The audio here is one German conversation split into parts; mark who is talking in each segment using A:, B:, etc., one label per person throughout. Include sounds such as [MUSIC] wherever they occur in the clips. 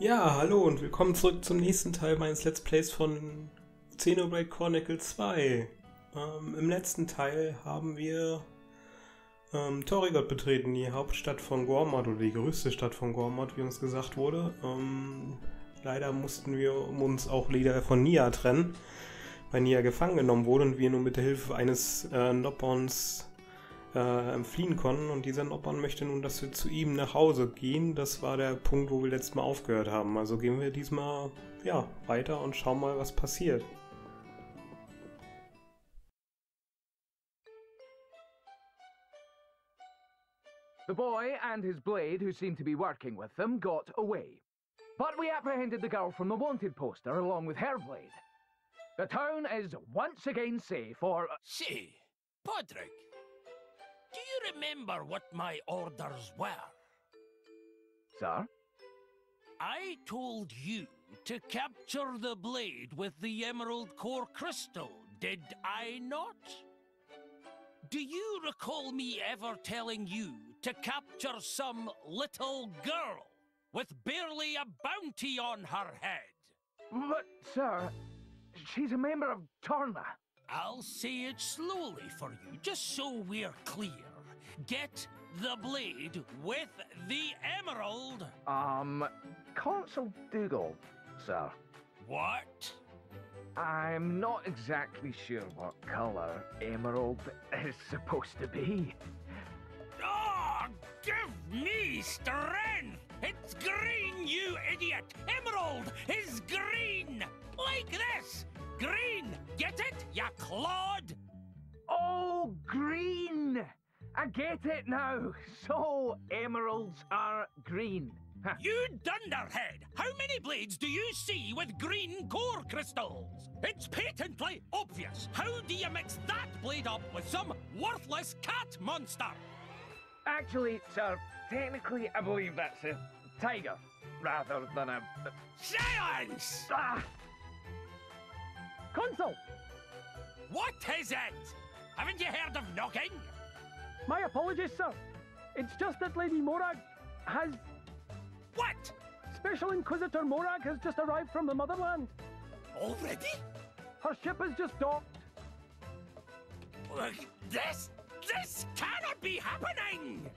A: Ja, hallo und willkommen zurück zum nächsten Teil meines Let's Plays von Xenoblade Chronicle 2. Ähm, Im letzten Teil haben wir ähm, Torrigot betreten, die Hauptstadt von Gormod oder die größte Stadt von Gormod, wie uns gesagt wurde. Ähm, leider mussten wir uns auch leider von Nia trennen, weil Nia gefangen genommen wurde und wir nur mit der Hilfe eines äh, Noppons äh, fliehen konnten. Und dieser Noppon möchte nun, dass wir zu ihm nach Hause gehen. Das war der Punkt, wo wir letztes Mal aufgehört haben. Also gehen wir diesmal ja, weiter und schauen mal, was passiert.
B: The boy and his blade, who seemed to be working with them, got away. But we apprehended the girl from the wanted poster along with her blade. The town is once again safe, or.
C: Say, Podrick, do you remember what my orders were?
B: Sir?
C: I told you to capture the blade with the emerald core crystal, did I not? Do you recall me ever telling you to capture some little girl with barely a bounty on her head?
B: But, sir, she's a member of Torna.
C: I'll say it slowly for you, just so we're clear. Get the blade with the emerald.
B: Um, Consul Dougal, sir.
C: What?
B: I'm not exactly sure what colour emerald is supposed to be.
C: Oh, give me strength! It's green, you idiot! Emerald is green! Like this! Green! Get it, ya clod?
B: Oh, green! I get it now. [LAUGHS] So, emeralds are green. Huh.
C: You dunderhead! How many blades do you see with green core crystals? It's patently obvious. How do you mix that blade up with some worthless cat monster?
B: Actually, sir, technically, I believe that's a tiger rather than a.
C: Silence!
B: Ah! Consul!
C: What is it? Haven't you heard of knocking?
B: My apologies, sir. It's just that Lady Morag has.
C: What?
B: Special Inquisitor Morag has just arrived from the motherland.
C: Already?
B: Her ship has just docked.
C: Look, This, this cannot be happening!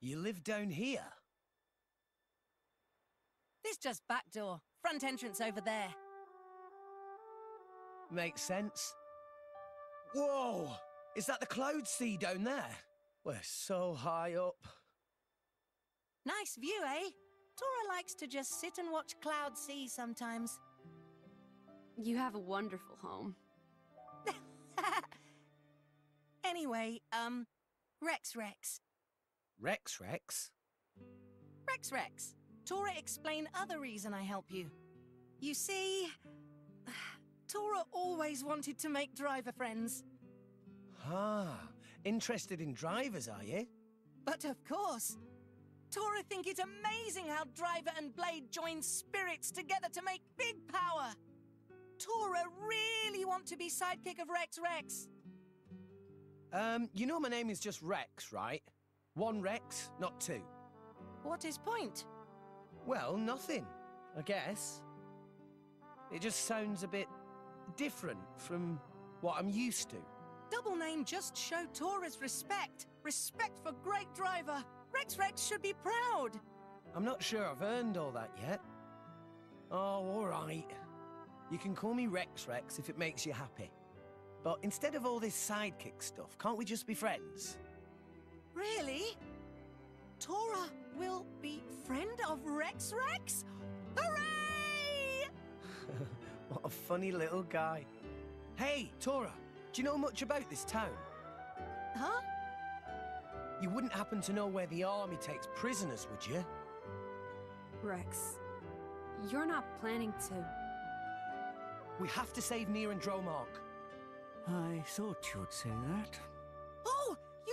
D: You live down here?
E: This just back door. Front entrance over there.
D: Makes sense. Whoa! Is that the cloud sea down there? We're so high up.
E: Nice view, eh? Tora likes to just sit and watch cloud sea sometimes.
F: You have a wonderful home. [LAUGHS]
E: anyway, um, Rex Rex.
D: Rex Rex?
E: Rex Rex. Tora explain other reason I help you. You see, [SIGHS] Tora always wanted to make driver friends.
D: Ah, interested in drivers, are you?
E: But of course, Tora think it's amazing how Driver and Blade join spirits together to make big power. Tora really want to be sidekick of Rex Rex.
D: Um, you know my name is just Rex, right? One Rex, not two.
E: What is point?
D: Well, nothing, I guess. It just sounds a bit different from what I'm used to.
E: double name just show Tora's respect. Respect for great driver. Rex Rex should be proud.
D: I'm not sure I've earned all that yet. Oh, all right. You can call me Rex Rex if it makes you happy. But instead of all this sidekick stuff, can't we just be friends?
E: Really? Tora will be friend of Rex Rex? Hooray! [LAUGHS]
D: What a funny little guy. Hey, Tora, do you know much about this town?
E: Huh?
D: You wouldn't happen to know where the army takes prisoners, would you?
F: Rex, you're not planning to.
D: We have to save Near and Dromark.
G: I thought you'd say that.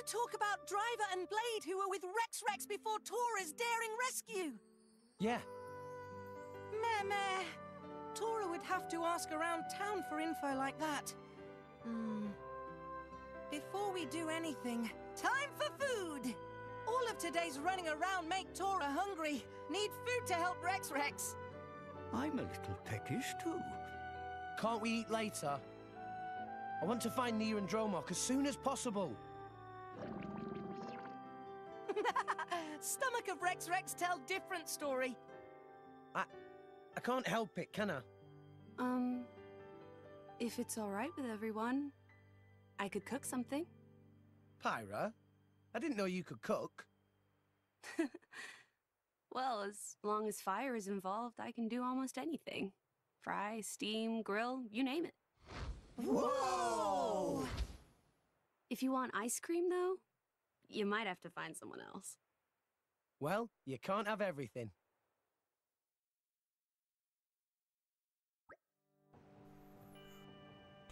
E: You talk about Driver and Blade who were with Rex Rex before Tora's daring rescue.
D: Yeah,
E: Meh meh. Tora would have to ask around town for info like that. Hmm. Before we do anything, time for food! All of today's running around make Tora hungry. Need food to help Rex Rex.
G: I'm a little peckish too.
D: can't we eat later? I want to find Near and Dromark as soon as possible. [LAUGHS]
E: Stomach of Rex Rex tell different story.
D: I I can't help it, can I?
F: Um, if it's alright with everyone, I could cook something.
D: Pyra? I didn't know you could cook. [LAUGHS]
F: Well, as long as fire is involved, I can do almost anything. Fry, steam, grill, you name it.
E: Whoa!
F: If you want ice cream, though, you might have to find someone else.
D: Well, you can't have everything.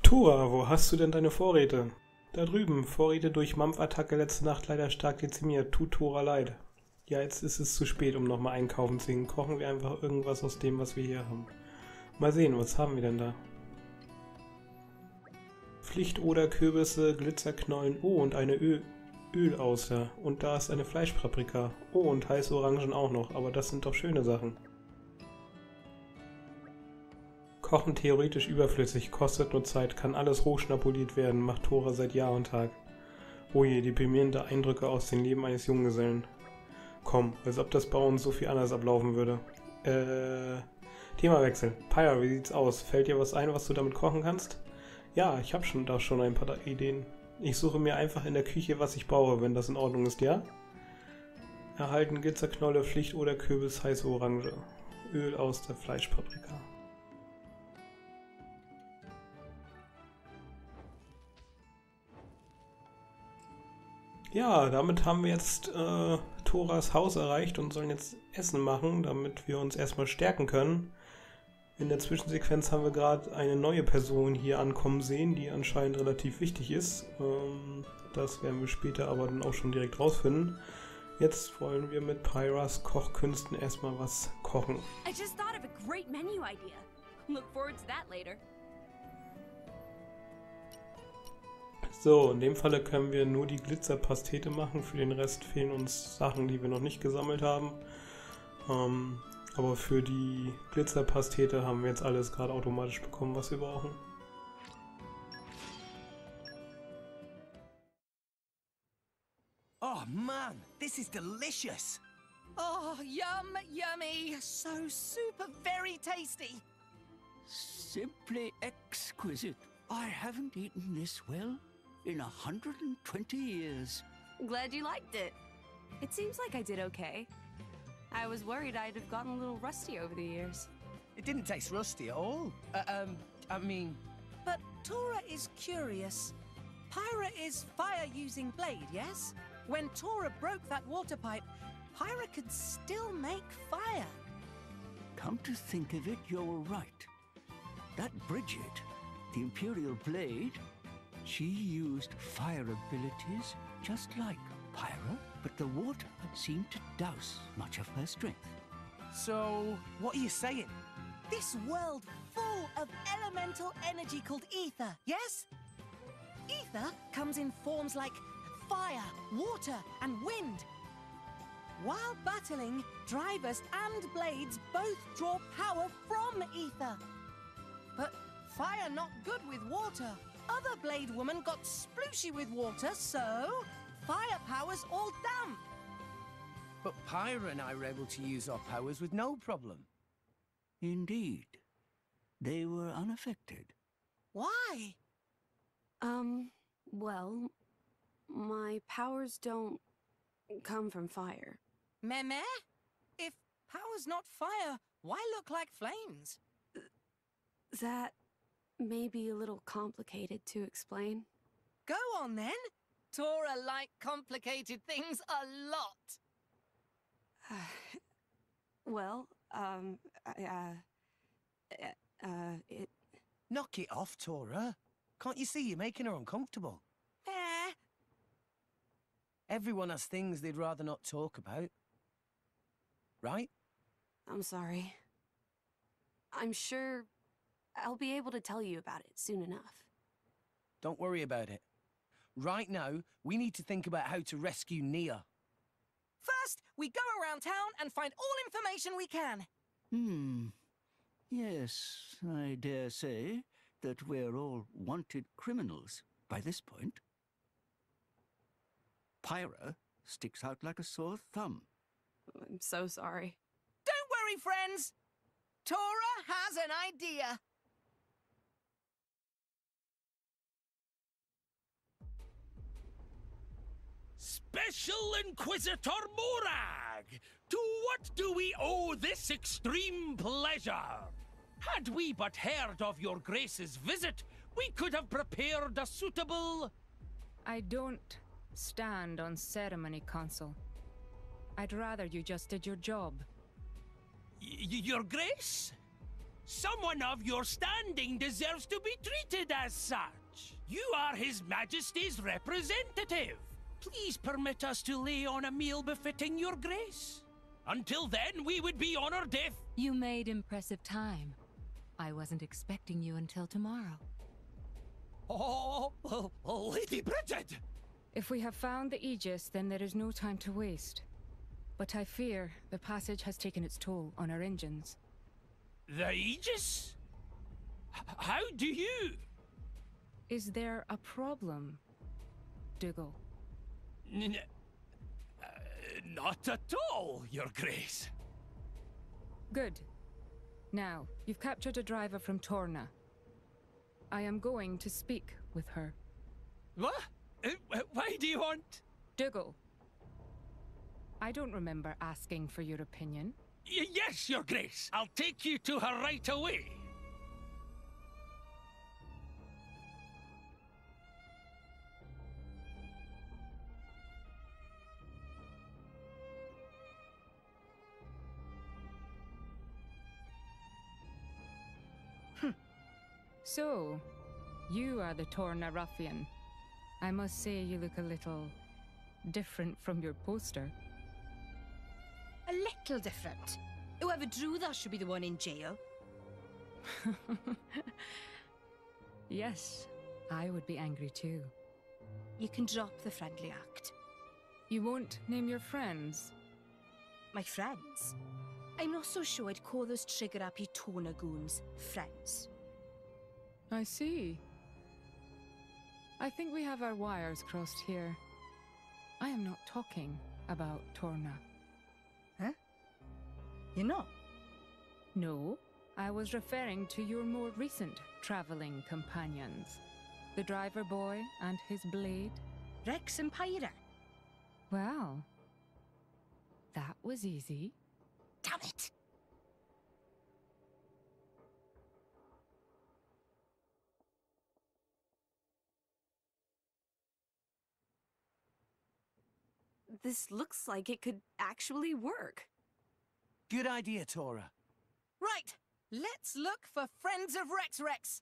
A: Tua, wo hast du denn deine Vorräte? Da drüben, Vorräte durch Mampfattacke letzte Nacht leider stark dezimiert. Tut Tora leid. Ja, jetzt ist es zu spät, um nochmal einkaufen zu gehen. Kochen wir einfach irgendwas aus dem, was wir hier haben. Mal sehen, was haben wir denn da? Pflichtoder, Kürbisse, Glitzerknollen, oh, und eine Öl Ölauster. Und da ist eine Fleischpaprika. Oh, und heiße Orangen auch noch, aber das sind doch schöne Sachen. Kochen theoretisch überflüssig, kostet nur Zeit, kann alles hochschnapuliert werden, macht Tora seit Jahr und Tag. Oh je, deprimierende Eindrücke aus dem Leben eines Junggesellen. Komm, als ob das bei uns so viel anders ablaufen würde. Äh, Themawechsel. Paya, wie sieht's aus? Fällt dir was ein, was du damit kochen kannst? Ja, ich habe schon da schon ein paar Ideen. Ich suche mir einfach in der Küche, was ich brauche, wenn das in Ordnung ist, ja? Erhalten Glitzerknolle, Pflicht oder Kürbis, heiße Orange. Öl aus der Fleischpaprika. Ja, damit haben wir jetzt äh, Thoras Haus erreicht und sollen jetzt Essen machen, damit wir uns erstmal stärken können. In der Zwischensequenz haben wir gerade eine neue Person hier ankommen sehen, die anscheinend relativ wichtig ist. Ähm, das werden wir später aber dann auch schon direkt rausfinden. Jetzt wollen wir mit Pyras Kochkünsten erstmal was kochen.
F: I just thought of a great menu idea. Look forward to that later.
A: So, in dem Falle können wir nur die Glitzerpastete machen. Für den Rest fehlen uns Sachen, die wir noch nicht gesammelt haben. Ähm, aber für die Glitzerpastete haben wir jetzt alles gerade automatisch bekommen, was wir brauchen.
D: Oh man, this is delicious.
E: Oh, yum, yummy. So super very tasty.
G: Simply exquisite. I haven't eaten this well in a 120 years.
F: Glad you liked it. It seems like I did okay. I was worried I'd have gotten a little rusty over the years.
D: It didn't taste rusty at all. Uh, um, I mean,
E: But Tora is curious. Pyra is fire using blade, yes? When Tora broke that water pipe, Pyra could still make fire.
G: Come to think of it, you're right. That Bridget, the Imperial Blade, she used fire abilities just like Pyra, but the water had seemed to douse much of her strength.
D: so what are you saying?
E: This world full of elemental energy called ether, yes? Ether comes in forms like fire, water, and wind. While battling, drivers and blades both draw power from ether. But fire not good with water. other Blade Woman got splooshy with water, so fire power's all damp.
D: But Pyra and I were able to use our powers with no problem.
G: Indeed. They were unaffected.
E: Why?
F: Um, well, my powers don't come from fire.
E: Meme? If power's not fire, why look like flames?
F: That may be a little complicated to explain.
E: Go on then. Tora like complicated things a lot. [SIGHS]
F: well, um, I, uh, uh, uh, it,
D: Knock it off, Tora. Can't you see you're making her uncomfortable?
E: Eh,
D: Everyone has things they'd rather not talk about. Right?
F: I'm sorry. I'm sure I'll be able to tell you about it soon enough.
D: Don't worry about it. Right now, we need to think about how to rescue Nia.
E: First, we go around town and find all information we can.
G: Hmm. Yes, I dare say that we're all wanted criminals by this point. Pyra sticks out like a sore thumb.
F: I'm so sorry.
E: Don't worry, friends. Tora has an idea.
C: Special Inquisitor Morag! To what do we owe this extreme pleasure? Had we but heard of your grace's visit, we could have prepared a suitable.
H: I don't stand on ceremony, Consul. I'd rather you just did your job.
C: Y- your grace? Someone of your standing deserves to be treated as such. You are His Majesty's representative. Please permit us to lay on a meal befitting your grace. Until then, we would be honored if.
I: You made impressive time. I wasn't expecting you until tomorrow.
C: Oh, oh, oh, Lady Bridget!
H: If we have found the Aegis, then there is no time to waste. But I fear the passage has taken its toll on our engines.
C: The Aegis? H- how do you.
H: Is there a problem, Dougal?
C: N- uh, not at all, Your Grace.
H: Good. Now, you've captured a driver from Torna. I am going to speak with her.
C: What? Uh, why do you want.
H: Dougal. I don't remember asking for your opinion.
C: Y- yes, Your Grace. I'll take you to her right away.
H: So, you are the Torna ruffian. I must say you look a little different from your poster.
J: A little different. Whoever drew that should be the one in jail. [LAUGHS]
H: yes, I would be angry too.
J: You can drop the friendly act.
H: You won't name your friends?
J: My friends? I'm not so sure I'd call those trigger-happy Tona goons friends.
H: I see. I think we have our wires crossed here. I am not talking about Torna.
J: Huh? You're not?
H: No, I was referring to your more recent traveling companions. The driver boy and his blade.
J: Rex and Pyra.
H: Well, that was easy.
J: Damn it!
F: This looks like it could actually work.
D: Good idea, Tora.
E: Right, let's look for Friends of Rex Rex.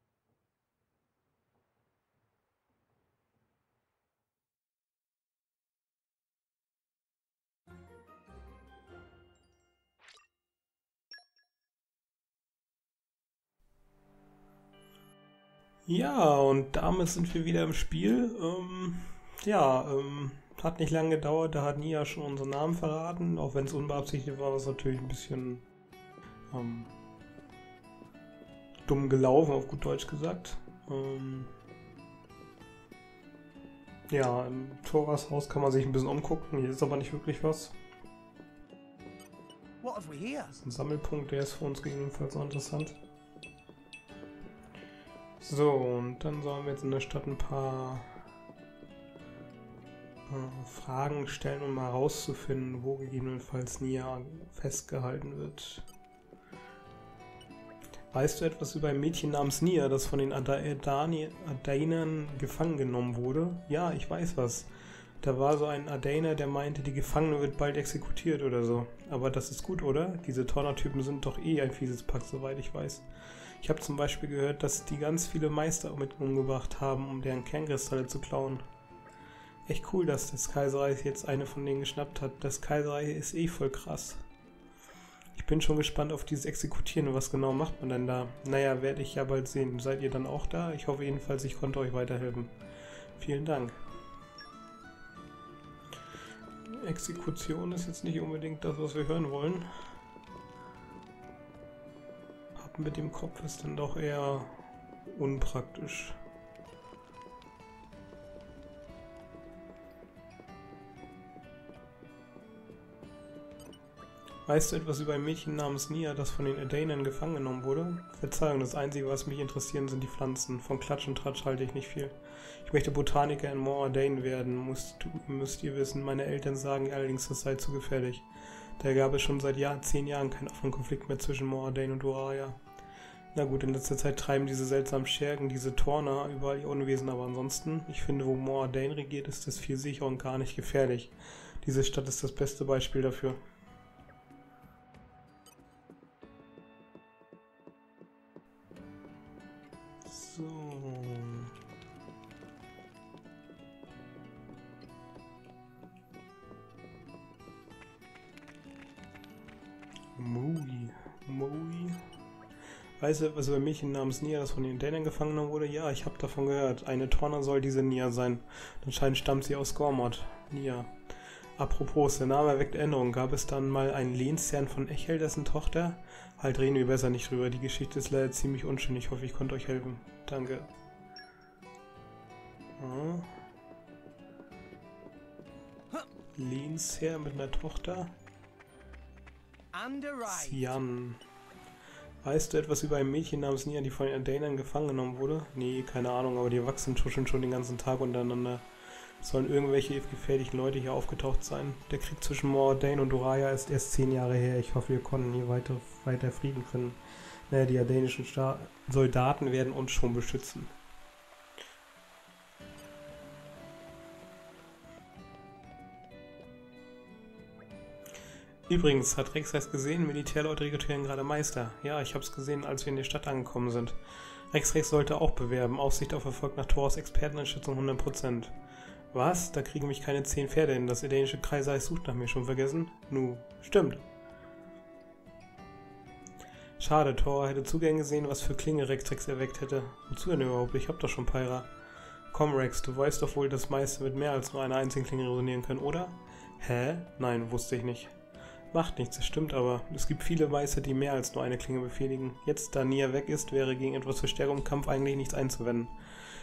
A: Ja, und damit sind wir wieder im Spiel. Ähm, ja, ähm, hat nicht lange gedauert, da hat Nia schon unseren Namen verraten, auch wenn es unbeabsichtigt war, was natürlich ein bisschen ähm, dumm gelaufen, auf gut Deutsch gesagt. Ähm, Ja, im Thoras Haus kann man sich ein bisschen umgucken. Hier ist aber nicht wirklich was. Das ist ein Sammelpunkt, der ist für uns gegebenenfalls auch interessant. So, und dann sollen wir jetzt in der Stadt ein paar Fragen stellen, um herauszufinden, wo gegebenenfalls Nia festgehalten wird. Weißt du etwas über ein Mädchen namens Nia, das von den Adainern gefangen genommen wurde? Ja, ich weiß was. Da war so ein Adainer, der meinte, die Gefangene wird bald exekutiert oder so. Aber das ist gut, oder? Diese Tonner-Typen sind doch eh ein fieses Pack, soweit ich weiß. Ich habe zum Beispiel gehört, dass die ganz viele Meister mit umgebracht haben, um deren Kernkristalle zu klauen. Echt cool, dass das Kaiserreich jetzt eine von denen geschnappt hat. Das Kaiserreich ist eh voll krass. Ich bin schon gespannt auf dieses Exekutieren was genau macht man denn da? Naja, werde ich ja bald sehen. Seid ihr dann auch da? Ich hoffe jedenfalls, ich konnte euch weiterhelfen. Vielen Dank. Exekution ist jetzt nicht unbedingt das, was wir hören wollen. Ab mit dem Kopf ist dann doch eher unpraktisch. Weißt du etwas über ein Mädchen namens Nia, das von den Edainern gefangen genommen wurde? Verzeihung, das Einzige, was mich interessieren, sind die Pflanzen. Von Klatsch und Tratsch halte ich nicht viel. Ich möchte Botaniker in Moordain werden, musst, müsst ihr wissen. Meine Eltern sagen allerdings, das sei zu gefährlich. Da gab es schon seit Jahr, zehn Jahren keinen offenen Konflikt mehr zwischen Moordain und Uraya. Na gut, in letzter Zeit treiben diese seltsamen Schergen, diese Torner, überall ihr Unwesen, aber ansonsten, ich finde, wo Moordain regiert, ist das viel sicherer und gar nicht gefährlich. Diese Stadt ist das beste Beispiel dafür. So. Mui. Mui. Weißt du, was über Mädchen namens Nia, das von den Dänern gefangen wurde? Ja, ich habe davon gehört. Eine Torna soll diese Nia sein. Anscheinend stammt sie aus Gormod. Nia. Apropos, der Name erweckt Erinnerungen. Gab es dann mal einen Lehnsherrn von Echel, dessen Tochter? Halt, reden wir besser nicht drüber. Die Geschichte ist leider ziemlich unschön. Ich hoffe, ich konnte euch helfen. Danke. Ah. Lehnsherr mit einer Tochter? Sian. Weißt du etwas über ein Mädchen namens Nia, die von den Dainern gefangen genommen wurde? Nee, keine Ahnung, aber die Erwachsenen tuscheln schon den ganzen Tag untereinander. Sollen irgendwelche gefährlichen Leute hier aufgetaucht sein? Der Krieg zwischen Mordain und Uraya ist erst zehn Jahre her. Ich hoffe, wir konnten hier weiter, weiter Frieden finden. Naja, die ardenischen Sta Soldaten werden uns schon beschützen. Übrigens, hat Rex Rex gesehen, Militärleute rekrutieren gerade Meister. Ja, ich hab's gesehen, als wir in die Stadt angekommen sind. Rex Rex sollte auch bewerben. Aussicht auf Erfolg nach Thors Experteneinschätzung 100%. Was? Da kriegen mich keine 10 Pferde hin. Das italienische Kaiserreich sucht nach mir. Schon vergessen? Nu, stimmt. Schade, Thor hätte Zugänge gesehen, was für Klinge Rex erweckt hätte. Wozu denn überhaupt? Ich hab doch schon Pyra. Komm, Rex, du weißt doch wohl, dass Meister mit mehr als nur einer einzigen Klinge resonieren können, oder? Hä? Nein, wusste ich nicht. Macht nichts, das stimmt aber. Es gibt viele Meister, die mehr als nur eine Klinge befehligen. Jetzt, da Nia weg ist, wäre gegen etwas Verstärkung im Kampf eigentlich nichts einzuwenden.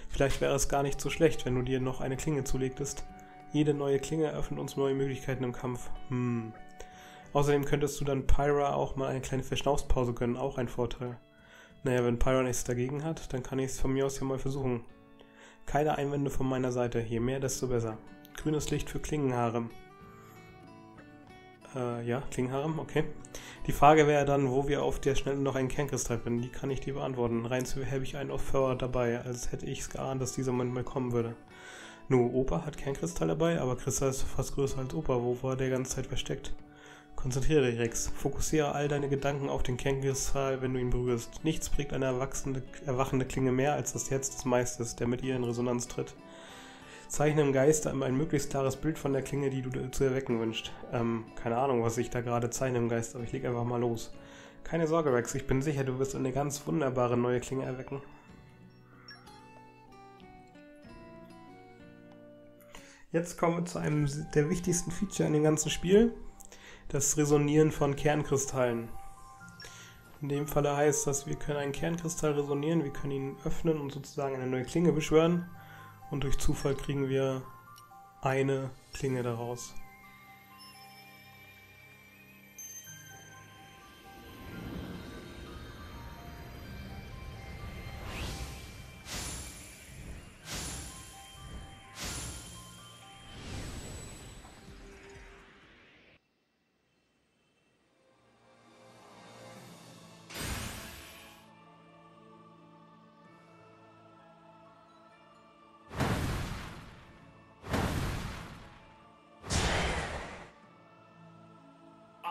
A: Vielleicht wäre es gar nicht so schlecht, wenn du dir noch eine Klinge zulegtest. Jede neue Klinge eröffnet uns neue Möglichkeiten im Kampf. Hm. Außerdem könntest du dann Pyra auch mal eine kleine Verschnaufspause gönnen, auch ein Vorteil. Naja, wenn Pyra nichts dagegen hat, dann kann ich es von mir aus ja mal versuchen. Keine Einwände von meiner Seite, je mehr, desto besser. Grünes Licht für Klingenharem. Äh, ja, Klingenharem, okay. Die Frage wäre dann, wo wir auf der Schnelle noch einen Kernkristall finden. Die kann ich dir beantworten. Rein zu habe ich einen Offer dabei, als hätte ich es geahnt, dass dieser Moment mal kommen würde. Nur, Opa hat Kernkristall dabei, aber Kristall ist fast größer als Opa. Wo war der ganze Zeit versteckt? Konzentriere dich, Rex. Fokussiere all deine Gedanken auf den Kernkristall, wenn du ihn berührst. Nichts prägt eine erwachende Klinge mehr als das Herz des Meisters, der mit ihr in Resonanz tritt. Zeichne im Geiste ein möglichst klares Bild von der Klinge, die du zu erwecken wünschst. Ähm, keine Ahnung, was ich da gerade zeichne im Geist, aber ich leg einfach mal los. Keine Sorge, Rex, ich bin sicher, du wirst eine ganz wunderbare neue Klinge erwecken. Jetzt kommen wir zu einem der wichtigsten Feature in dem ganzen Spiel. Das Resonieren von Kernkristallen. In dem Falle heißt das, wir können einen Kernkristall resonieren, wir können ihn öffnen und sozusagen eine neue Klinge beschwören und durch Zufall kriegen wir eine Klinge daraus.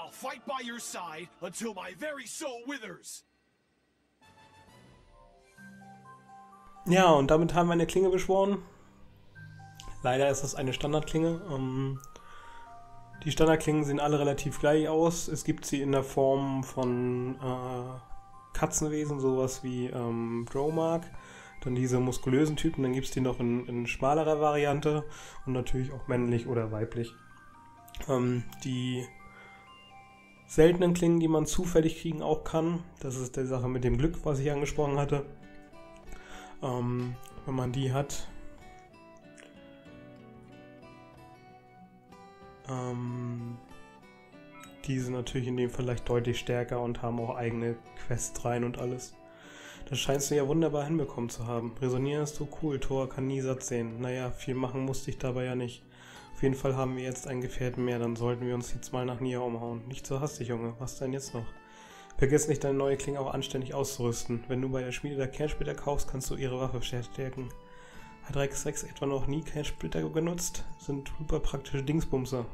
K: I'll fight by your side until my very soul withers.
A: Ja, und damit haben wir eine Klinge beschworen. Leider ist das eine Standardklinge. Ähm, die Standardklingen sehen alle relativ gleich aus. Es gibt sie in der Form von äh, Katzenwesen, sowas wie ähm, Dromark. Dann diese muskulösen Typen. Dann gibt es die noch in, in schmalerer Variante. Und natürlich auch männlich oder weiblich. Ähm, die seltenen Klingen, die man zufällig kriegen auch kann. Das ist die Sache mit dem Glück, was ich angesprochen hatte. Ähm, wenn man die hat. Ähm, die sind natürlich in dem vielleicht deutlich stärker und haben auch eigene Quests rein und alles. Das scheinst du ja wunderbar hinbekommen zu haben. Resonieren ist so cool, Thor kann nie satt sehen. Naja, viel machen musste ich dabei ja nicht. Auf jeden Fall haben wir jetzt einen Gefährten mehr, dann sollten wir uns jetzt mal nach Nia umhauen. Nicht so hastig, Junge. Was denn jetzt noch? Vergiss nicht, deine neue Klinge auch anständig auszurüsten. Wenn du bei der Schmiede der Kernsplitter kaufst, kannst du ihre Waffe stärken. Hat Rex Rex etwa noch nie Kernsplitter genutzt? Sind super praktische Dingsbumser.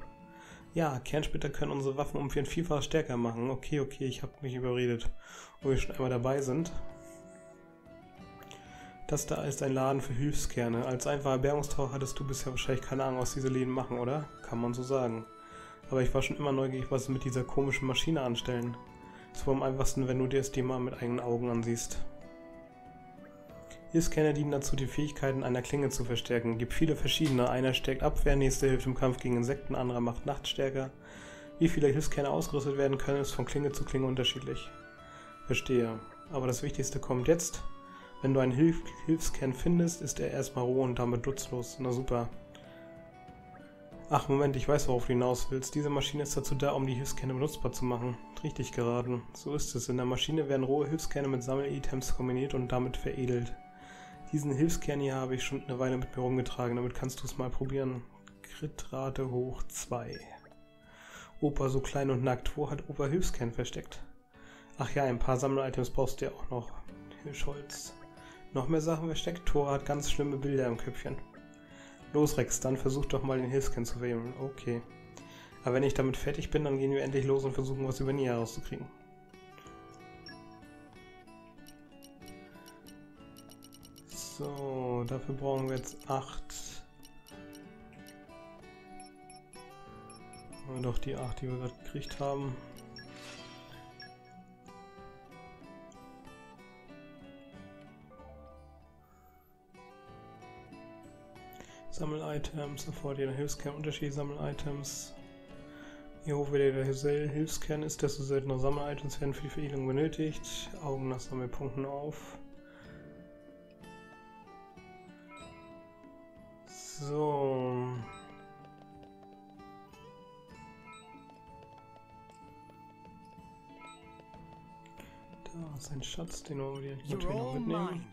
A: Ja, Kernsplitter können unsere Waffen um ein Vielfaches stärker machen. Okay, okay, ich habe mich überredet. Wo wir schon einmal dabei sind. Das da ist ein Laden für Hilfskerne. Als einfacher Bergungstaucher hattest du bisher wahrscheinlich keine Ahnung, was diese Läden machen, oder? Kann man so sagen. Aber ich war schon immer neugierig, was sie mit dieser komischen Maschine anstellen. Es war am einfachsten, wenn du dir dir mal mit eigenen Augen ansiehst. Hilfskerne dienen dazu, die Fähigkeiten einer Klinge zu verstärken. Gibt viele verschiedene. Einer stärkt Abwehr, nächste hilft im Kampf gegen Insekten, anderer macht Nachtstärker. Wie viele Hilfskerne ausgerüstet werden können, ist von Klinge zu Klinge unterschiedlich. Verstehe. Aber das Wichtigste kommt jetzt. Wenn du einen Hilf Hilfskern findest, ist er erstmal roh und damit nutzlos. Na super. Ach, Moment, ich weiß, worauf du hinaus willst. Diese Maschine ist dazu da, um die Hilfskerne benutzbar zu machen. Richtig geraten. So ist es. In der Maschine werden rohe Hilfskerne mit Sammel-Items kombiniert und damit veredelt. Diesen Hilfskern hier habe ich schon eine Weile mit mir rumgetragen. Damit kannst du es mal probieren. Kritrate hoch 2. Opa so klein und nackt. Wo hat Opa Hilfskern versteckt? Ach ja, ein paar Sammel-Items brauchst du ja auch noch. Scholz. Noch mehr Sachen versteckt? Thor hat ganz schlimme Bilder im Köpfchen. Los, Rex, dann versuch doch mal den Hilfskern zu wählen. Okay. Aber wenn ich damit fertig bin, dann gehen wir endlich los und versuchen, was über Nia herauszukriegen. So, dafür brauchen wir jetzt 8. Doch die 8, die wir gerade gekriegt haben. Sammel-Items, sofort jeder Hilfskern, Unterschied Sammel-Items. Je hoch der Hilfskern ist, desto seltener Sammel-Items werden für die Veredelung benötigt. Augen nach Sammelpunkten auf. So. Da ist ein Schatz, den wollen wir natürlich noch mitnehmen.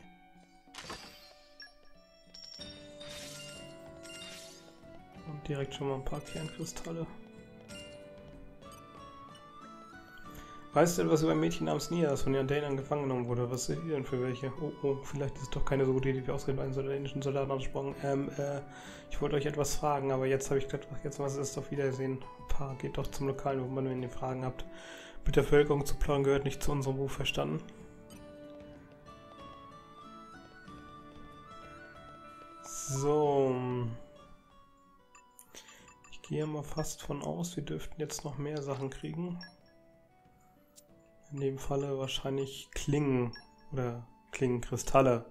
A: Direkt schon mal ein paar Kernkristalle. Weißt du etwas über ein Mädchen namens Nia, das von den Dainern gefangen genommen wurde? Was sind die denn für welche? Oh, oh, vielleicht ist es doch keine so gute Idee, wie ausgerechnet einen soldatischen Soldaten angesprochen. Ähm, äh, ich wollte euch etwas fragen, aber jetzt habe ich gedacht, jetzt was ist auf Wiedersehen. Paar, geht doch zum Lokalen, wo man wenn ihr Fragen habt. Mit der Bevölkerung zu plaudern gehört nicht zu unserem Beruf, verstanden? So. Gehe mal fast von aus, wir dürften jetzt noch mehr Sachen kriegen. In dem Falle wahrscheinlich Klingen oder Klingenkristalle.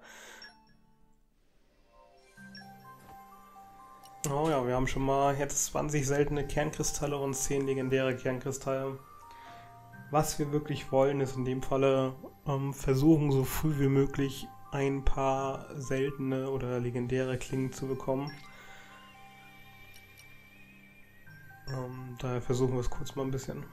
A: Oh ja, wir haben schon mal jetzt 20 seltene Kernkristalle und 10 legendäre Kernkristalle. Was wir wirklich wollen, ist in dem Falle ähm, versuchen, so früh wie möglich ein paar seltene oder legendäre Klingen zu bekommen. Ähm, daher versuchen wir es kurz mal ein bisschen.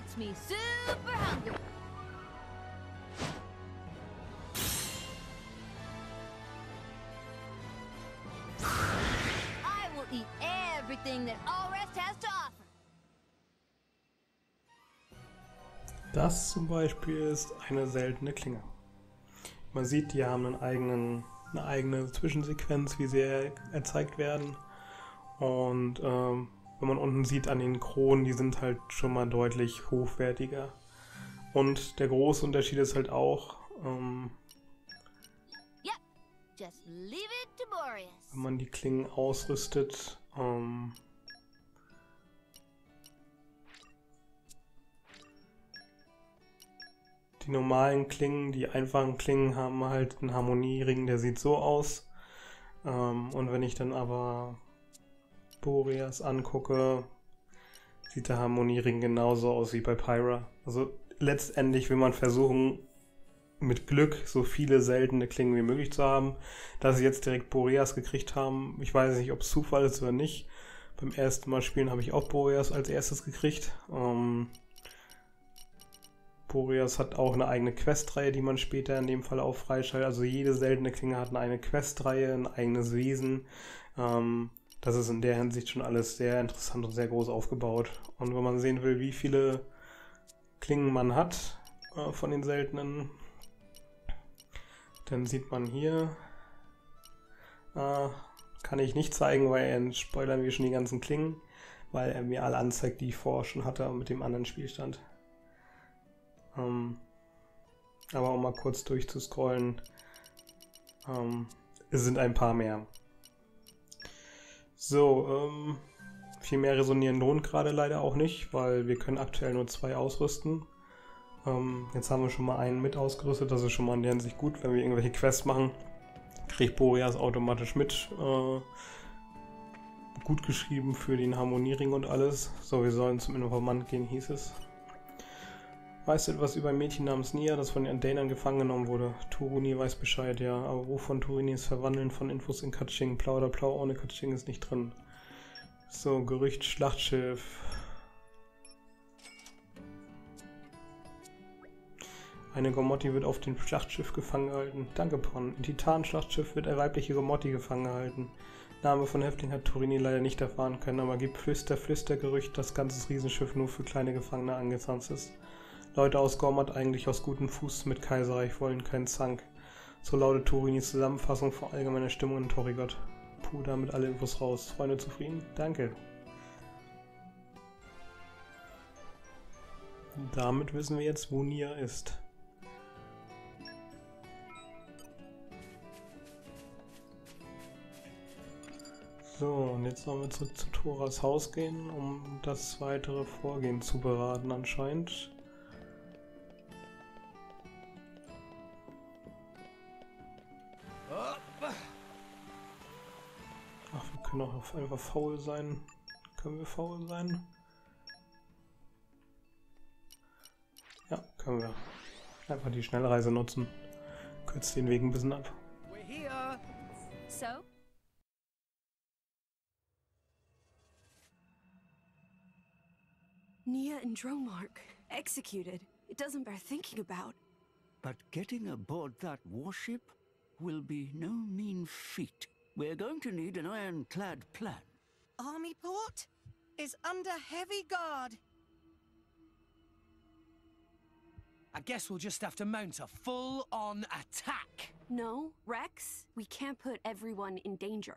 L: Makes me super hungry. I will eat everything that All Rest has to offer.
A: Das zum Beispiel ist eine seltene Klinge. Man sieht, die haben einen eigenen, eine eigene Zwischensequenz, wie sie er- erzeigt werden. Und ähm, wenn man unten sieht an den Kronen, die sind halt schon mal deutlich hochwertiger. Und der große Unterschied ist halt auch, ähm, wenn man die Klingen ausrüstet, ähm, die normalen Klingen, die einfachen Klingen haben halt einen Harmoniering, der sieht so aus. Ähm, und wenn ich dann aber Boreas angucke, sieht der Harmoniering genauso aus wie bei Pyra. Also letztendlich will man versuchen, mit Glück so viele seltene Klingen wie möglich zu haben. Dass sie jetzt direkt Boreas gekriegt haben, ich weiß nicht, ob es Zufall ist oder nicht. Beim ersten Mal spielen habe ich auch Boreas als erstes gekriegt. Ähm, Boreas hat auch eine eigene Questreihe, die man später in dem Fall auch freischaltet. Also jede seltene Klinge hat eine Questreihe, ein eigenes Wesen. Ähm, das ist in der Hinsicht schon alles sehr interessant und sehr groß aufgebaut. Und wenn man sehen will, wie viele Klingen man hat äh, von den seltenen, dann sieht man hier, äh, kann ich nicht zeigen, weil er spoilern wir schon die ganzen Klingen, weil er mir alle anzeigt, die ich vorher schon hatte mit dem anderen Spielstand. Ähm, aber um mal kurz durchzuscrollen, ähm, es sind ein paar mehr. So, ähm, viel mehr resonieren lohnt gerade leider auch nicht, weil wir können aktuell nur zwei ausrüsten. Ähm, jetzt haben wir schon mal einen mit ausgerüstet, das ist schon mal in der Hinsicht gut. Wenn wir irgendwelche Quests machen, kriegt Boreas automatisch mit. Äh, gut geschrieben für den Harmoniering und alles. So, wir sollen zum Informant gehen, hieß es. Weißt du etwas über ein Mädchen namens Nia, das von den Dänern gefangen genommen wurde? Turuni weiß Bescheid, ja. Aber wovon Turinis Verwandeln von Infos in Katsching? Blau oder blau ohne Katsching ist nicht drin. So, Gerücht Schlachtschiff. Eine Gomotti wird auf dem Schlachtschiff gefangen gehalten. Danke, Pon. Im Titan-Schlachtschiff wird eine weibliche Gomotti gefangen gehalten. Name von Häftling hat Turini leider nicht erfahren können, aber gibt Flüster, Flüstergerücht, dass ganzes Riesenschiff nur für kleine Gefangene angezanzt ist. Leute aus Gormat eigentlich aus gutem Fuß mit Kaiserreich wollen keinen Zank. So lautet Turinis Zusammenfassung für allgemeine Stimmung in Torrigot. Puh, damit alle Infos raus. Freunde zufrieden? Danke. Damit wissen wir jetzt, wo Nia ist. So, und jetzt sollen wir zurück zu Thoras Haus gehen, um das weitere Vorgehen zu beraten anscheinend. Können auch auf einfach faul sein. Können wir faul sein? Ja, können wir. Einfach die Schnellreise nutzen. Kürzt den Weg ein bisschen ab.
F: So?
M: Nia and Dromark, executed. It doesn't bear thinking about.
G: But getting aboard that warship will be no mean feat. We're going to need an ironclad plan.
E: Army port is under heavy guard.
D: I guess we'll just have to mount a full-on attack.
M: No, Rex, we can't put everyone in danger.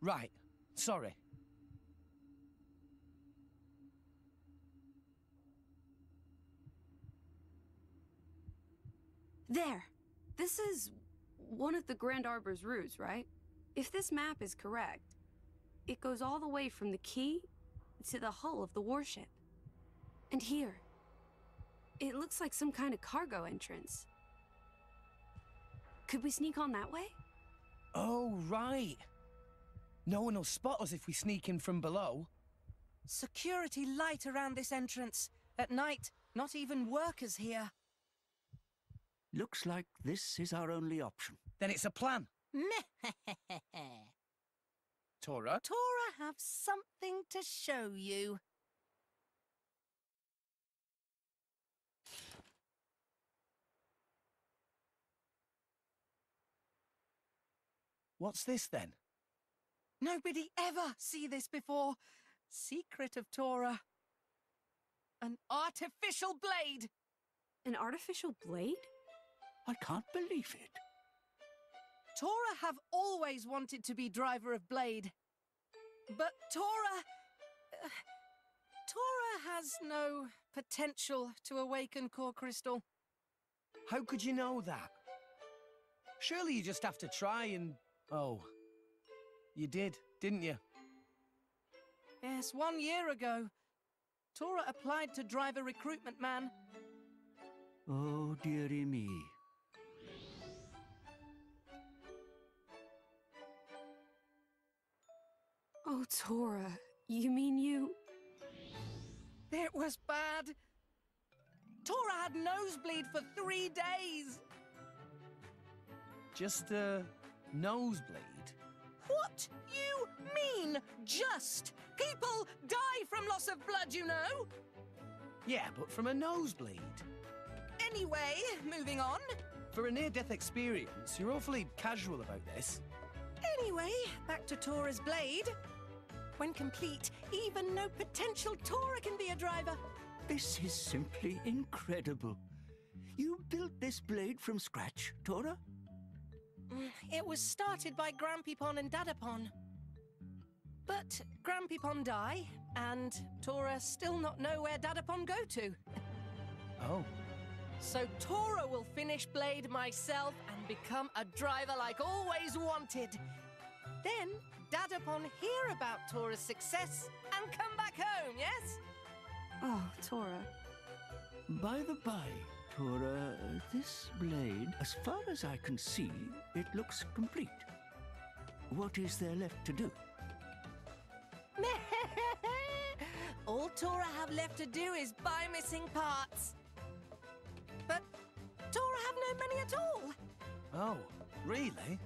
D: Right. Sorry.
M: There! This is one of the Grand Arbor's routes, right? If this map is correct, it goes all the way from the key to the hull of the warship. And here. It looks like some kind of cargo entrance. Could we sneak on that way?
D: Oh, right. No one will spot us if we sneak in from below.
E: Security light around this entrance. At night, not even workers here.
G: Looks like this is our only option.
D: Then it's a plan. [LAUGHS] Tora?
E: Tora have something to show you.
D: What's this then?
E: Nobody ever see this before. Secret of Tora. An artificial blade.
M: An artificial blade?
G: I can't believe it.
E: Tora have always wanted to be driver of Blade. But Tora... Uh, Tora has no potential to awaken Core Crystal.
D: How could you know that? Surely you just have to try and... Oh. You did, didn't you?
E: Yes, one year ago. Tora applied to drive a recruitment man.
G: Oh, dearie me.
M: Oh, Tora, you mean you...
E: It was bad. Tora had nosebleed for three days.
D: Just a nosebleed?
E: What you mean, just? People die from loss of blood, you know?
D: Yeah, but from a nosebleed.
E: Anyway, moving on.
D: For a near-death experience, you're awfully casual about this.
E: Anyway, back to Tora's blade. When complete, even no potential Tora can be a driver.
G: This is simply incredible. You built this blade from scratch, Tora?
E: Mm, It was started by Grampypon and Dadapon. But Grampypon die, and Tora still not know where Dadapon go to.
D: Oh.
E: So Tora will finish Blade myself and become a driver like always wanted. Then Dadapon hear about Tora's success and come back home, yes?
M: Oh, Tora.
G: By the by, Tora, uh, this blade, as far as I can see, it looks complete. What is there left to do? [LAUGHS]
E: All Tora have left to do is buy missing parts. But Tora have no money at all.
D: Oh, really?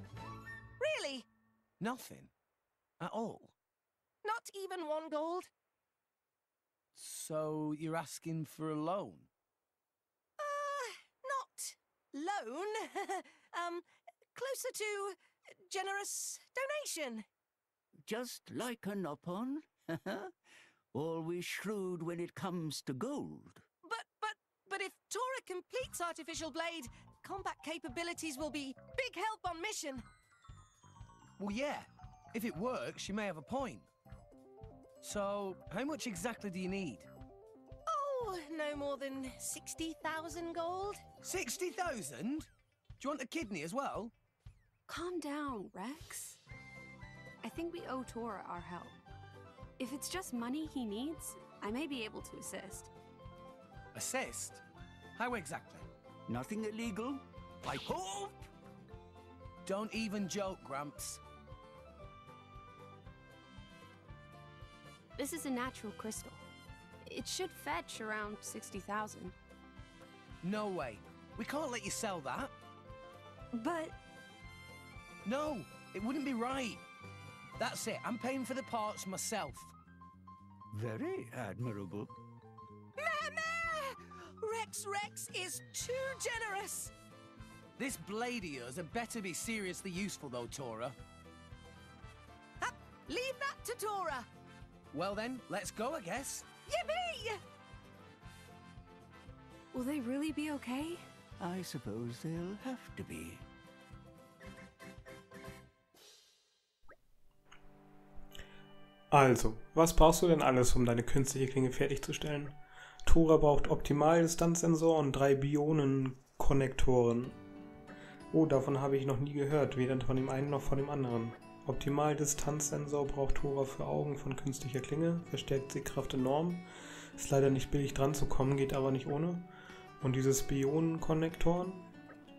E: Really?
D: Nothing? At all?
E: Not even one gold?
D: So you're asking for a loan?
E: Uh, not loan. [LAUGHS] um, closer to generous donation.
G: Just like a Nopon? [LAUGHS] Always shrewd when it comes to gold.
E: But, but, but if Tora completes Artificial Blade, combat capabilities will be big help on mission.
D: Well, yeah. If it works, you may have a point. So, how much exactly do you need?
E: Oh, no more than 60,000 gold.
D: 60,000? Do you want a kidney as well?
M: Calm down, Rex. I think we owe Tora our help. If it's just money he needs, I may be able to assist.
D: Assist? How exactly?
G: Nothing illegal. I hope.
D: Don't even joke, Gramps.
M: This is a natural crystal. It should fetch around 60,000.
D: No way. We can't let you sell that.
M: But
D: No, it wouldn't be right. That's it. I'm paying for the parts myself.
G: Very admirable.
E: Mama! Rex Rex is too generous.
D: This blade of yours had better be seriously useful, though, Tora.
E: Up, leave that to Tora.
D: Well then, let's go, I guess.
E: Yippee!
M: will they really be okay?
G: I suppose they'll have to be.
A: Also, was brauchst du denn alles, um deine künstliche Klinge fertigzustellen? Tora braucht Optimal-Distanzsensor und drei Bionen-Konnektoren. Oh, davon habe ich noch nie gehört, weder von dem einen noch von dem anderen. Optimal-Distanzsensor braucht Tora für Augen von künstlicher Klinge, verstärkt Sehkraft enorm. Ist leider nicht billig dran zu kommen, geht aber nicht ohne. Und dieses Bionen-Konnektoren.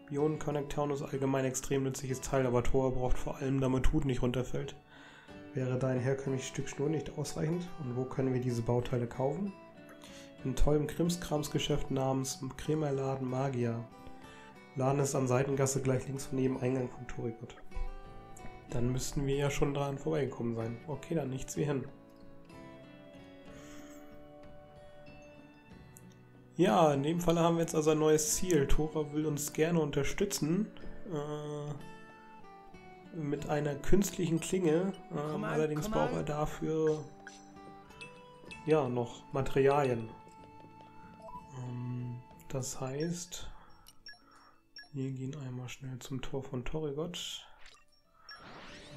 A: Bionen-Konnektoren ist allgemein extrem nützliches Teil, aber Tor braucht vor allem, damit Hut nicht runterfällt. Wäre dein herkömmliches Stück Schnur nicht ausreichend? Und wo können wir diese Bauteile kaufen? In tollem Krimskramsgeschäft namens Kremerladen Magia. Laden ist an Seitengasse gleich links von neben Eingang vom Torikot. Dann müssten wir ja schon daran vorbeigekommen sein. Okay, dann nichts wie hin. Ja, in dem Fall haben wir jetzt also ein neues Ziel. Tora will uns gerne unterstützen. Äh, mit einer künstlichen Klinge. Ähm, allerdings braucht er dafür ja noch Materialien. Ähm, das heißt, wir gehen einmal schnell zum Tor von Torrigot.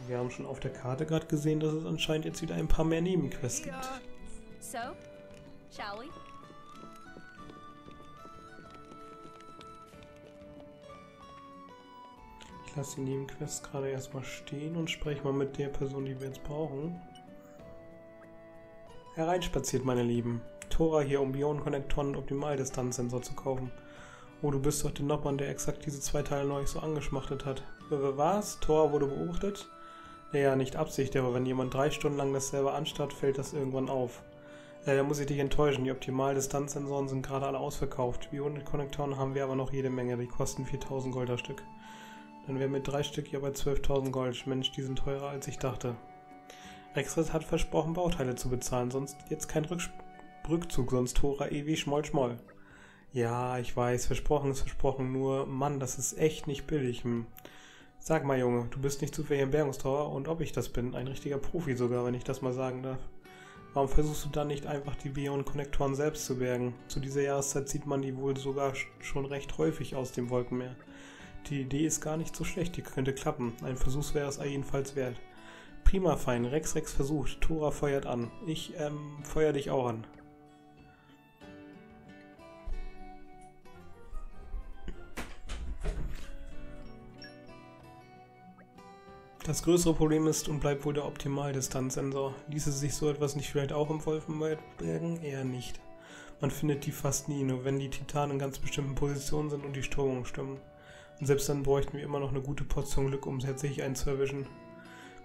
A: Wir haben schon auf der Karte gerade gesehen, dass es anscheinend jetzt wieder ein paar mehr Nebenquests gibt.
L: So, shall we?
A: Ich lasse die Nebenquests gerade erstmal stehen und spreche mal mit der Person, die wir jetzt brauchen. Hereinspaziert, meine Lieben. Tora hier, um Bion-Konnektoren und Optimaldistanzsensor zu kaufen. Oh, du bist doch der Noppmann, der exakt diese zwei Teile neu so angeschmachtet hat. War's? Tora wurde beobachtet? Naja, nicht Absicht, aber wenn jemand drei Stunden lang dasselbe anstarrt, fällt das irgendwann auf. Leider muss ich dich enttäuschen, die Optimaldistanzsensoren sind gerade alle ausverkauft. Bion-Konnektoren haben wir aber noch jede Menge, die kosten 4000 Gold das Stück. Dann wären wir drei Stück hier bei 12.000 Gold. Mensch, die sind teurer als ich dachte. Rexred hat versprochen, Bauteile zu bezahlen, sonst jetzt kein Rücks Rückzug, sonst Tora ewig schmoll schmoll. Ja, ich weiß, versprochen ist versprochen, nur Mann, das ist echt nicht billig. Hm. Sag mal, Junge, du bist nicht zufällig im Bergungstower und ob ich das bin, ein richtiger Profi sogar, wenn ich das mal sagen darf. Warum versuchst du dann nicht einfach die Bion-Konnektoren selbst zu bergen? Zu dieser Jahreszeit sieht man die wohl sogar schon recht häufig aus dem Wolkenmeer. Die Idee ist gar nicht so schlecht, die könnte klappen. Ein Versuch wäre es jedenfalls wert. Prima fein, Rex Rex versucht, Tora feuert an. Ich, ähm, feuer dich auch an. Das größere Problem ist und bleibt wohl der Optimaldistanzsensor. Ließe sich so etwas nicht vielleicht auch im Wolfenwald bergen? Eher nicht. Man findet die fast nie, nur wenn die Titanen in ganz bestimmten Positionen sind und die Strömungen stimmen. Und selbst dann bräuchten wir immer noch eine gute Portion Glück, um tatsächlich einen zu erwischen.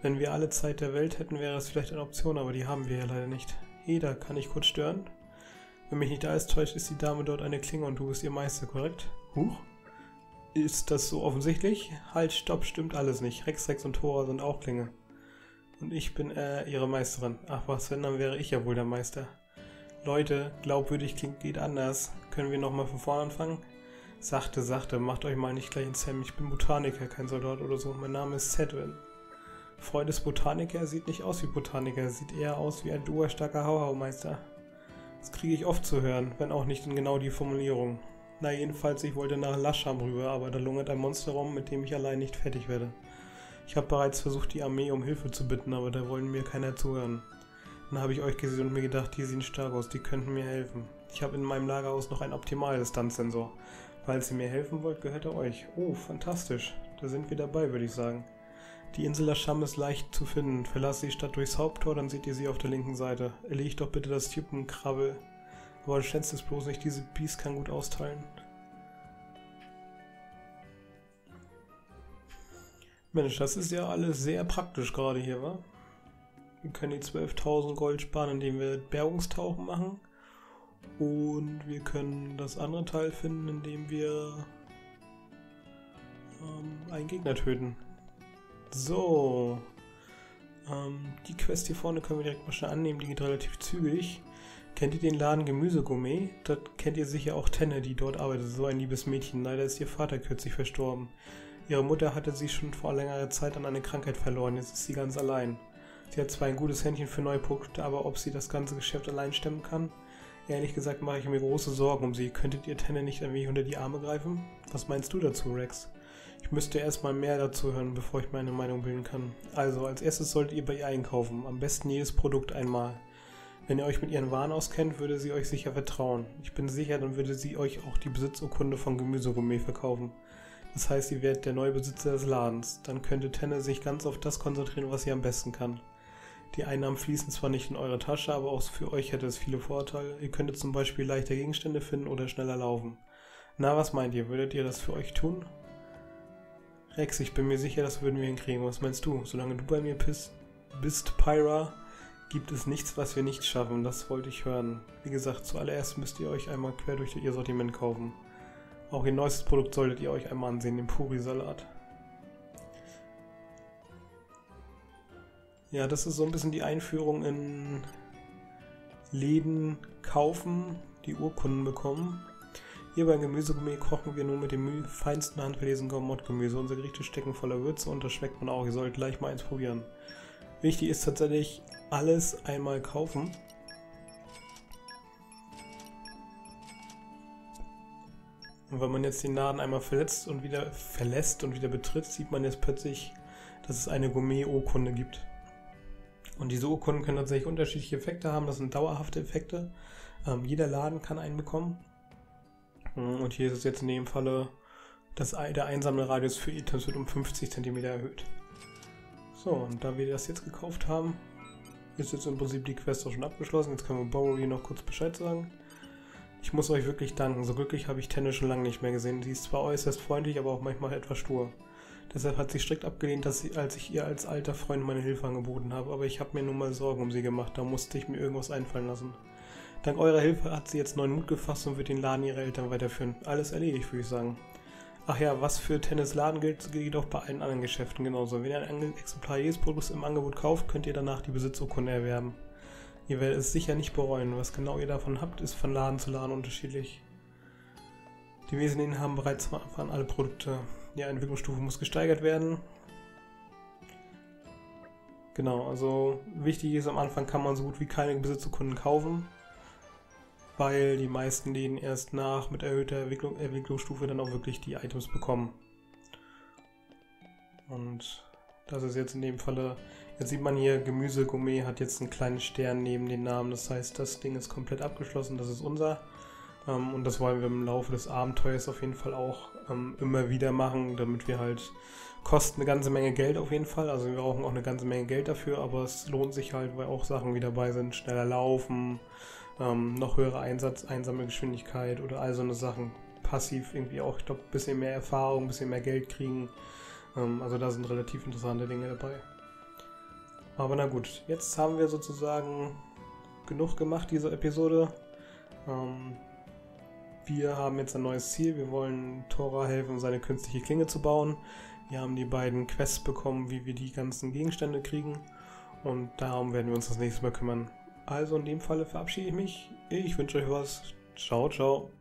A: Wenn wir alle Zeit der Welt hätten, wäre es vielleicht eine Option, aber die haben wir ja leider nicht. Eda, kann ich kurz stören? Wenn mich nicht alles täuscht, ist die Dame dort eine Klinge und du bist ihr Meister, korrekt? Huch? Ist das so offensichtlich? Halt, stopp, stimmt alles nicht. Rex, Rex und Thora sind auch Klinge. Und ich bin äh, ihre Meisterin. Ach was, wenn, dann wäre ich ja wohl der Meister. Leute, glaubwürdig klingt geht anders. Können wir nochmal von vorne anfangen? Sachte, sachte, macht euch mal nicht gleich ins Sam. Ich bin Botaniker, kein Soldat oder so. Mein Name ist Sedwin. Freud ist Botaniker, sieht nicht aus wie Botaniker, sieht eher aus wie ein duerstarker Hauhaumeister. Das kriege ich oft zu hören, wenn auch nicht in genau die Formulierung. Na jedenfalls, ich wollte nach Lascham rüber, aber da lungert ein Monster rum, mit dem ich allein nicht fertig werde. Ich habe bereits versucht, die Armee um Hilfe zu bitten, aber da wollen mir keiner zuhören. Dann habe ich euch gesehen und mir gedacht, die sehen stark aus, die könnten mir helfen. Ich habe in meinem Lagerhaus noch einen Optimaldistanzsensor. Falls ihr mir helfen wollt, gehört er euch. Oh, fantastisch. Da sind wir dabei, würde ich sagen. Die Insel Ascham ist leicht zu finden. Verlasst die Stadt durchs Haupttor, dann seht ihr sie auf der linken Seite. Erlegt doch bitte das Typenkrabbel. Aber schätzt es bloß nicht, diese Biest kann gut austeilen. Mensch, das ist ja alles sehr praktisch gerade hier, wa? Wir können die 12.000 Gold sparen, indem wir Bergungstauchen machen. Und wir können das andere Teil finden, indem wir ähm, einen Gegner töten. So. Ähm, die Quest hier vorne können wir direkt mal schnell annehmen, die geht relativ zügig. Kennt ihr den Laden Gemüsegourmet? Dort kennt ihr sicher auch Tenne, die dort arbeitet. So ein liebes Mädchen. Leider ist ihr Vater kürzlich verstorben. Ihre Mutter hatte sie schon vor längerer Zeit an eine Krankheit verloren. Jetzt ist sie ganz allein. Sie hat zwar ein gutes Händchen für neue Produkte, aber ob sie das ganze Geschäft allein stemmen kann? Ehrlich gesagt mache ich mir große Sorgen um sie. Könntet ihr Tenne nicht ein wenig unter die Arme greifen? Was meinst du dazu, Rex? Ich müsste erstmal mehr dazu hören, bevor ich meine Meinung bilden kann. Also, als erstes solltet ihr bei ihr einkaufen. Am besten jedes Produkt einmal. Wenn ihr euch mit ihren Waren auskennt, würde sie euch sicher vertrauen. Ich bin sicher, dann würde sie euch auch die Besitzurkunde von Gemüsegourmet verkaufen. Das heißt, ihr werdet der neue Besitzer des Ladens. Dann könnte Tenne sich ganz auf das konzentrieren, was sie am besten kann. Die Einnahmen fließen zwar nicht in eure Tasche, aber auch für euch hätte es viele Vorteile. Ihr könntet zum Beispiel leichter Gegenstände finden oder schneller laufen. Na, was meint ihr? Würdet ihr das für euch tun? Rex, ich bin mir sicher, das würden wir hinkriegen. Was meinst du? Solange du bei mir bist, bist Pyra, gibt es nichts, was wir nicht schaffen. Das wollte ich hören. Wie gesagt, zuallererst müsst ihr euch einmal quer durch ihr Sortiment kaufen. Auch ihr neuestes Produkt solltet ihr euch einmal ansehen, den Puri-Salat. Ja, das ist so ein bisschen die Einführung in Läden kaufen, die Urkunden bekommen. Hier beim Gemüsegourmet kochen wir nun mit dem feinsten handverlesenen Gourmet-Gemüse. Unsere Gerichte stecken voller Würze und das schmeckt man auch. Ihr sollt gleich mal eins probieren. Wichtig ist tatsächlich alles einmal kaufen. Und wenn man jetzt den Laden einmal verletzt und wieder verlässt und wieder betritt, sieht man jetzt plötzlich, dass es eine Gourmet-Urkunde gibt. Und diese Urkunden können tatsächlich unterschiedliche Effekte haben. Das sind dauerhafte Effekte. Ähm, jeder Laden kann einen bekommen. Hm, und hier ist es jetzt in dem Falle, dass der Einsammelradius für Items wird um 50 cm erhöht. So, und da wir das jetzt gekauft haben, ist jetzt im Prinzip die Quest auch schon abgeschlossen. Jetzt können wir Bowery noch kurz Bescheid sagen. Ich muss euch wirklich danken. So glücklich habe ich Tennis schon lange nicht mehr gesehen. Sie ist zwar äußerst freundlich, aber auch manchmal etwas stur. Deshalb hat sie strikt abgelehnt, dass sie, als ich ihr als alter Freund meine Hilfe angeboten habe, aber ich habe mir nun mal Sorgen um sie gemacht, da musste ich mir irgendwas einfallen lassen. Dank eurer Hilfe hat sie jetzt neuen Mut gefasst und wird den Laden ihrer Eltern weiterführen. Alles erledigt, würde ich sagen. Ach ja, was für Tennis Laden gilt, gilt auch bei allen anderen Geschäften genauso. Wenn ihr ein Exemplar jedes Produkts im Angebot kauft, könnt ihr danach die Besitzurkunde erwerben. Ihr werdet es sicher nicht bereuen. Was genau ihr davon habt, ist von Laden zu Laden unterschiedlich. Die Wesentlichen haben bereits von Anfang an alle Produkte. Die Entwicklungsstufe muss gesteigert werden. Genau, also wichtig ist, am Anfang kann man so gut wie keine Besitzurkunden kaufen, weil die meisten Läden erst nach mit erhöhter Entwicklung, Entwicklungsstufe dann auch wirklich die Items bekommen. Und das ist jetzt in dem Falle, jetzt sieht man hier, Gemüse Gourmet hat jetzt einen kleinen Stern neben den Namen, das heißt, das Ding ist komplett abgeschlossen, das ist unser. Ähm, und das wollen wir im Laufe des Abenteuers auf jeden Fall auch ähm, immer wieder machen, damit wir halt kostet eine ganze Menge Geld auf jeden Fall. Also wir brauchen auch eine ganze Menge Geld dafür, aber es lohnt sich halt, weil auch Sachen wie dabei sind, schneller laufen, ähm, noch höhere Einsatz, einsame Geschwindigkeit oder all so eine Sachen. Passiv irgendwie auch, ich glaube, ein bisschen mehr Erfahrung, ein bisschen mehr Geld kriegen. Ähm, also da sind relativ interessante Dinge dabei. Aber na gut, jetzt haben wir sozusagen genug gemacht, diese Episode. Ähm, wir haben jetzt ein neues Ziel. Wir wollen Tora helfen, seine künstliche Klinge zu bauen. Wir haben die beiden Quests bekommen, wie wir die ganzen Gegenstände kriegen. Und darum werden wir uns das nächste Mal kümmern. Also in dem Falle verabschiede ich mich. Ich wünsche euch was. Ciao, ciao.